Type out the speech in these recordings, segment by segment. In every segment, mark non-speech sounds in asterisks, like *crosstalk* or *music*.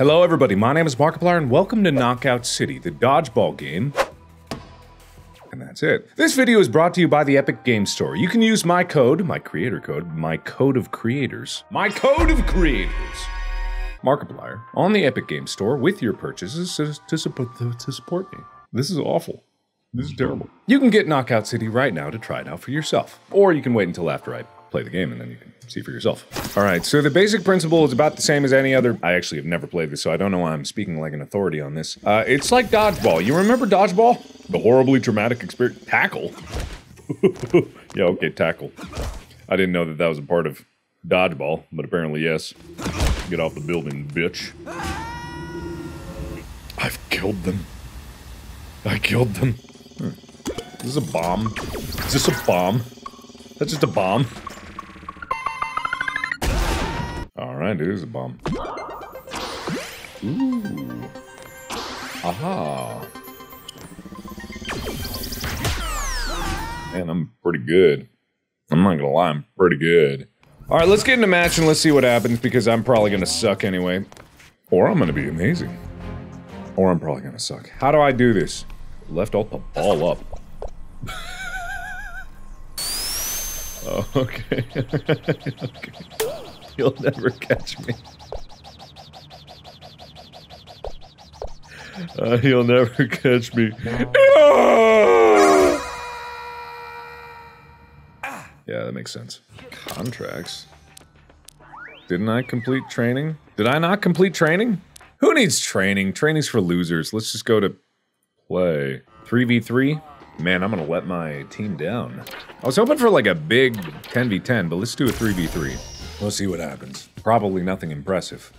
Hello, everybody. My name is Markiplier, and welcome to Knockout City, the dodgeball game. And that's it. This video is brought to you by the Epic Game Store. You can use my code, my creator code, my code of creators. My code of creators! Markiplier on the Epic Game Store with your purchases to, to, support, to support me. This is awful. This is terrible. You can get Knockout City right now to try it out for yourself. Or you can wait until after I play the game and then you can see for yourself. All right, so the basic principle is about the same as any other. I actually have never played this, so I don't know why I'm speaking like an authority on this. Uh, it's like dodgeball. You remember dodgeball? The horribly traumatic experience. Tackle. *laughs* yeah, okay, tackle. I didn't know that that was a part of dodgeball, but apparently yes. Get off the building, bitch. I've killed them. I killed them. Hmm. Is this a bomb? Is this a bomb? That's just a bomb. Is a bomb. Ooh. Aha. Man, I'm pretty good. I'm not gonna lie, I'm pretty good. Alright, let's get in a match and let's see what happens because I'm probably gonna suck anyway. Or I'm gonna be amazing. Or I'm probably gonna suck. How do I do this? Left alt the ball up. *laughs* okay. *laughs* okay. *laughs* You'll never catch me. Uh, you'll never catch me. *laughs* yeah, that makes sense. Contracts. Didn't I complete training? Did I not complete training? Who needs training? Training's for losers. Let's just go to play. 3v3? Man, I'm gonna let my team down. I was hoping for like a big 10v10, but let's do a 3v3. We'll see what happens. Probably nothing impressive.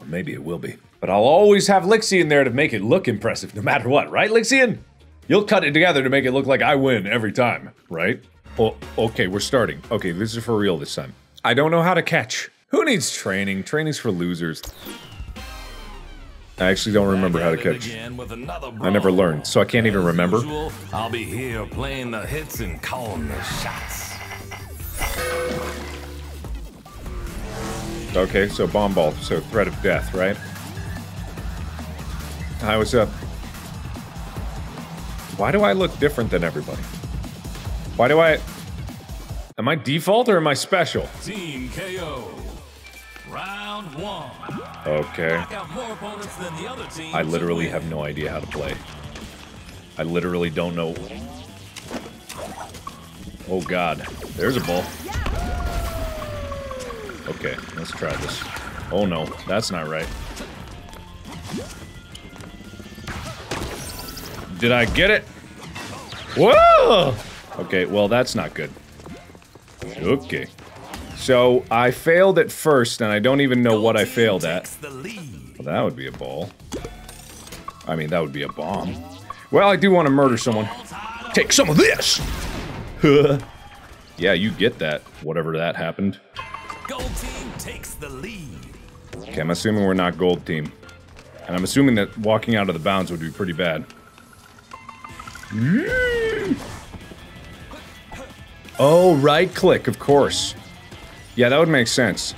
Or maybe it will be. But I'll always have Lixian there to make it look impressive no matter what, right, Lixian? You'll cut it together to make it look like I win every time, right? Oh, okay, we're starting. Okay, this is for real this time. I don't know how to catch. Who needs training? Training's for losers. I actually don't remember how to catch. I never learned, so I can't even remember. I'll be here playing the hits and calling the shots. Okay, so bomb ball, so threat of death, right? Hi, what's up? Uh, why do I look different than everybody? Why do I... Am I default or am I special? Team KO. Round one. Okay. More opponents than the other team I literally have no idea how to play. I literally don't know. Oh god. There's a ball. Okay, let's try this. Oh no, that's not right. Did I get it? Whoa! Okay, well that's not good. Okay. So, I failed at first, and I don't even know what I failed at. takes the lead. Well, that would be a ball. I mean, that would be a bomb. Well, I do want to murder someone. Take some of this! *laughs* yeah, you get that, whatever that happened. Gold team takes the lead. Okay, I'm assuming we're not gold team. And I'm assuming that walking out of the bounds would be pretty bad. Oh, right click, of course. Yeah, that would make sense.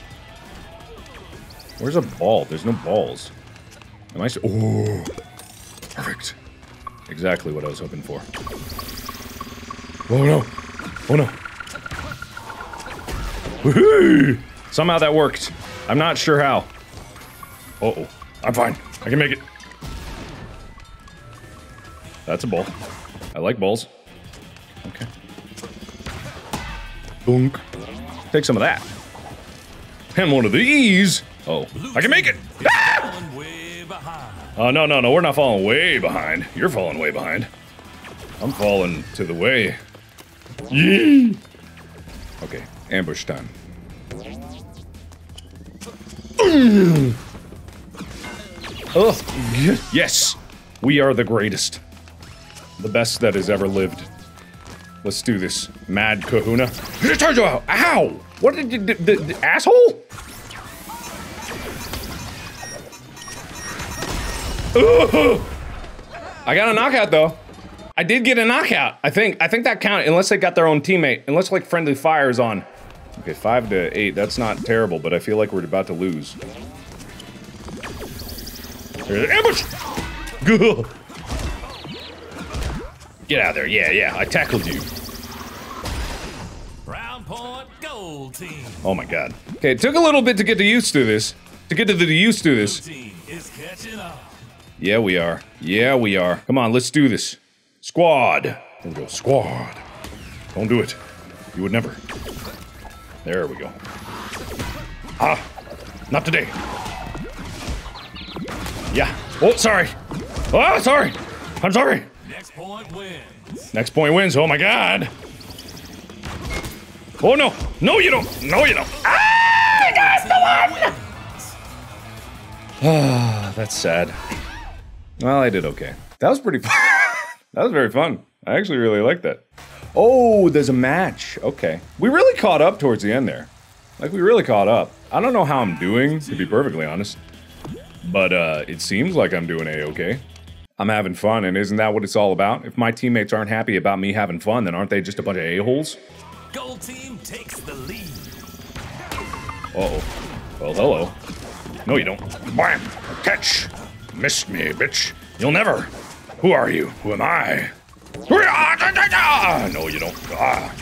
Where's a ball? There's no balls. Am I Oh, perfect. Exactly what I was hoping for. Oh no. Oh no. Woohoo! Somehow that worked. I'm not sure how. Uh oh. I'm fine. I can make it. That's a ball. I like balls. Okay. Boonk. Take some of that. And one of these. Oh, I can make it. Ah! Oh, no, no, no. We're not falling way behind. You're falling way behind. I'm falling to the way. Yee! Okay, ambush time. Oh, yes! We are the greatest. The best that has ever lived. Let's do this. Mad kahuna. Ow! What did you do? Asshole? I got a knockout though. I did get a knockout. I think. I think that counted unless they got their own teammate. Unless like friendly fire is on. Okay, five to eight. That's not terrible, but I feel like we're about to lose. Ambush! *laughs* Get out of there. Yeah, yeah. I tackled you. Round point, gold team. Oh my god. Okay, it took a little bit to get to used to this. To get to the used to this. Team is catching up. Yeah, we are. Yeah, we are. Come on, let's do this. Squad. There we go. Squad. Don't do it. You would never. There we go. Ah, not today. Yeah. Oh, sorry. Oh, sorry. I'm sorry. Next point wins. Next point wins. Oh my god. Oh no. No, you don't. No, you don't. Ah, that's the one. *sighs* Ah, that's sad. Well, I did okay. That was pretty *laughs* fun. that was very fun. I actually really like that. Oh, there's a match. Okay. We really caught up towards the end there. Like, we really caught up. I don't know how I'm doing, to be perfectly honest. But, uh, it seems like I'm doing A-okay. I'm having fun, and isn't that what it's all about? If my teammates aren't happy about me having fun, then aren't they just a bunch of a-holes? Gold team takes the lead. Uh-oh. Well, hello. No, you don't. Bam! Catch! Missed me, bitch. You'll never. Who are you? Who am I? No, you don't. Ah.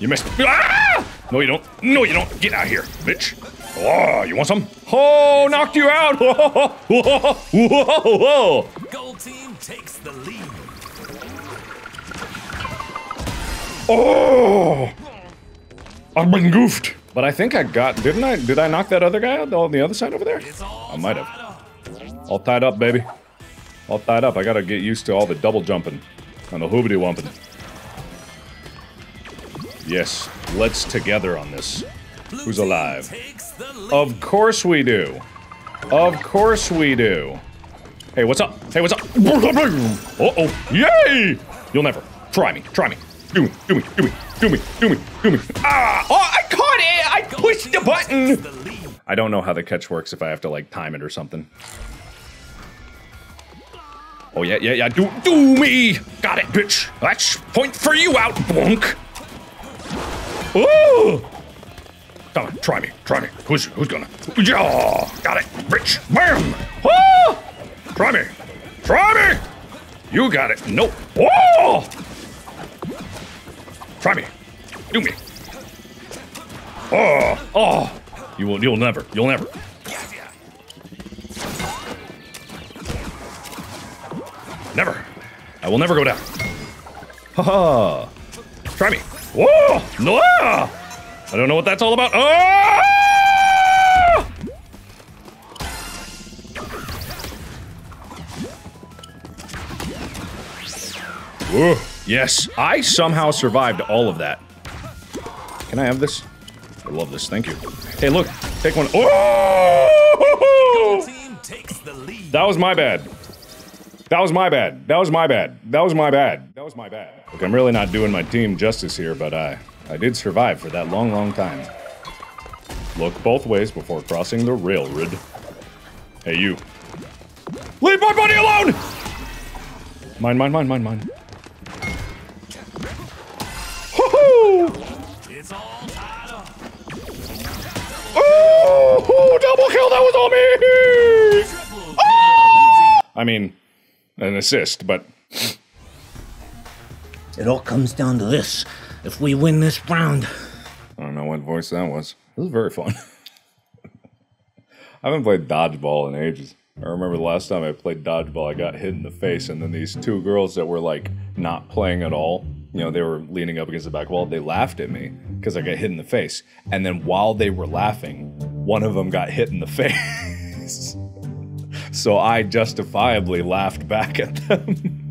You missed. Ah! No, you don't. No, you don't. Get out of here, bitch. Oh, you want some? Oh, knocked you out. *laughs* Whoa, whoa, whoa, whoa. Gold team takes the lead. Oh, I've been goofed. But I think I got. Didn't I? Did I knock that other guy out on the other side over there? I might have. All tied up, baby. All tied up. I gotta get used to all the double jumping and the hoobity wumping. Yes, let's together on this. Who's alive? Of course we do. Of course we do. Hey, what's up? Hey, what's up? Uh oh. Yay! You'll never. Try me. Try me. Do me. Do me. Do me. Do me. Do me. Do me. Ah! Oh, I caught it! I pushed the button! I don't know how the catch works if I have to like time it or something. Oh yeah, yeah, yeah. Do do me! Got it, bitch. That's point for you out, bonk. Oh! Come on, try me, try me. Who's who's gonna? Yeah, got it, bitch. Bam! Oh! Try me, try me. You got it. Nope. Oh! Try me. Do me. Oh, oh. You will. You'll never. You'll never. Never. I will never go down. Ha ha. Try me. Whoa! No! I don't know what that's all about. Ah! Whoa. Yes, I somehow survived all of that. Can I have this? I love this. Thank you. Hey, look. Take one. Oh! Team takes the lead. That was my bad. That was my bad. That was my bad. That was my bad. That was my bad. Look, I'm really not doing my team justice here, but I, I did survive for that long, long time. Look both ways before crossing the railroad. Hey, you. Leave my buddy alone! Mine, mine, mine, mine, mine. It's all tied up. Oh, double kill! That was on me! Kill. Ah! I mean, an assist, but It all comes down to this. If we win this round, I don't know what voice that was. It was very fun. *laughs* I haven't played dodgeball in ages. I remember the last time I played dodgeball, I got hit in the face, and then these two girls that were like not playing at all, you know, they were leaning up against the back wall, they laughed at me because I got hit in the face. And then while they were laughing, one of them got hit in the *laughs* face. So I justifiably laughed back at them.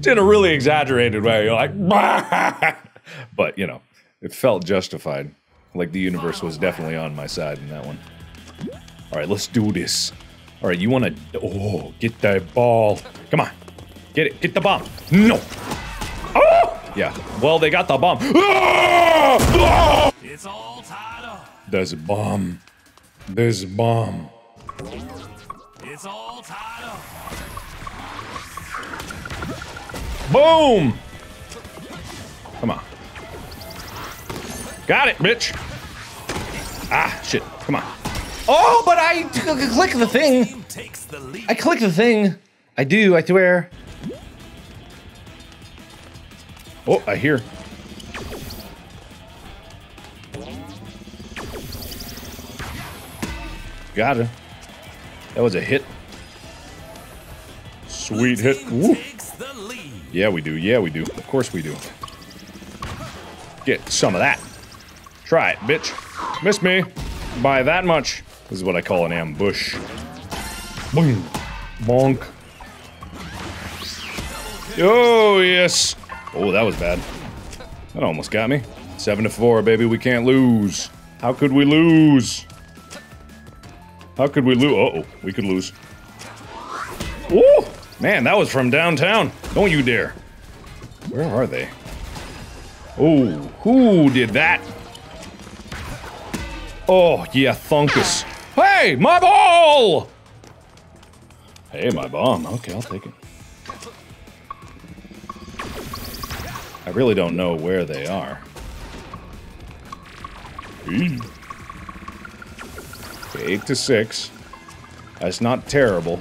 *laughs* In a really exaggerated way. You're like, *laughs* but you know, it felt justified. Like the universe was definitely on my side in that one. All right, let's do this. All right, you want to? Oh, get that ball. Come on, get it. Get the bomb. No. Oh, yeah. Well, they got the bomb. Ah! *laughs* Ah! It's all tied up. There's a bomb. There's a bomb. All tied up. Boom! Come on. Got it, bitch. Ah, shit. Come on. Oh, but I click the thing. I click the thing. I do, I swear. Oh, I hear. Got it. That was a hit. Sweet hit. Woo. Takes the lead. Yeah, we do. Yeah, we do. Of course we do. Get some of that. Try it, bitch. Miss me by that much. This is what I call an ambush. Boom. Bonk. Oh, yes. Oh, that was bad. That almost got me. Seven to four, baby. We can't lose. How could we lose? How could we lose? Uh oh, we could lose. Ooh! Man, that was from downtown. Don't you dare. Where are they? Oh, who did that? Oh, yeah, Thunkus. Hey, my ball! Hey, my bomb. Okay, I'll take it. I really don't know where they are. Hmm. 8 to 6. That's not terrible.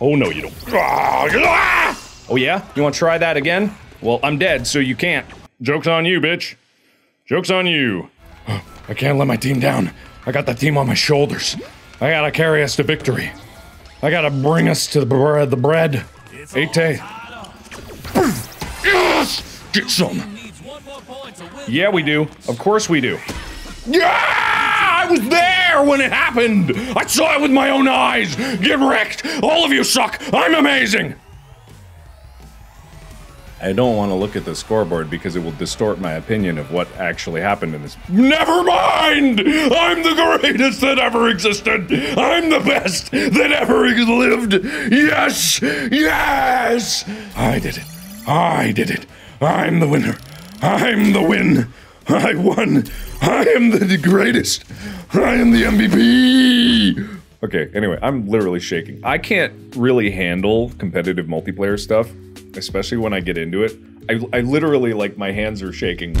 Oh, no, you don't. Ah! Oh, yeah? You want to try that again? Well, I'm dead, so you can't. Joke's on you, bitch. Joke's on you. *gasps* I can't let my team down. I got the team on my shoulders. I gotta carry us to victory. I gotta bring us to the bread. The bread. Eight Yes! Get some. Yeah, we do. Of course we do. Yeah! I was there when it happened! I saw it with my own eyes! Get wrecked! All of you suck! I'm amazing! I don't want to look at the scoreboard because it will distort my opinion of what actually happened in this. Never mind! I'm the greatest that ever existed! I'm the best that ever lived! Yes! Yes! I did it. I did it. I'm the winner. I'm the win. I won. I am the greatest. I am the MVP. Okay, anyway, I'm literally shaking. I can't really handle competitive multiplayer stuff, especially when I get into it. I, I literally, like, my hands are shaking.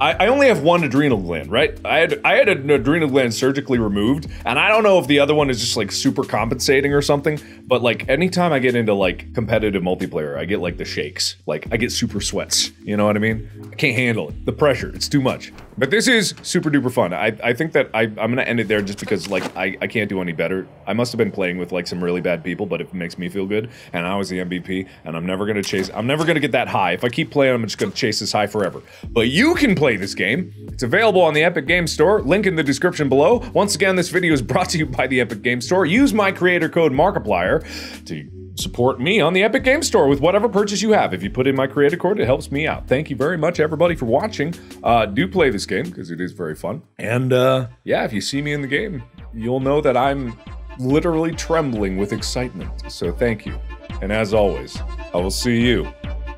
I, I only have one adrenal gland, right? I had I had an adrenal gland surgically removed, and I don't know if the other one is just like super compensating or something. But like anytime I get into like competitive multiplayer, I get like the shakes. Like I get super sweats. You know what I mean? I can't handle it. The pressure. It's too much. But this is super duper fun. I, I think that I, I'm gonna end it there just because like I, I can't do any better. I must have been playing with like some really bad people, but it makes me feel good. And I was the MVP, and I'm never gonna chase. I'm never gonna get that high. If I keep playing, I'm just gonna chase this high forever. But you can play this game. It's available on the Epic Games Store. Link in the description below. Once again, this video is brought to you by the Epic Games Store. Use my creator code Markiplier to support me on the Epic Games Store with whatever purchase you have. If you put in my creator code, it helps me out. Thank you very much, everybody, for watching. Uh, do play this game because it is very fun. And uh, yeah, if you see me in the game, you'll know that I'm literally trembling with excitement. So thank you. And as always, I will see you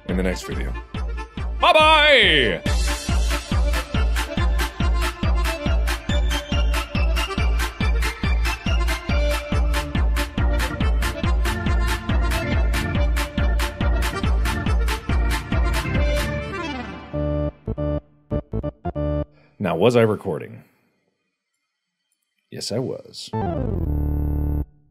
in the next video. Bye bye! Was I recording? Yes, I was.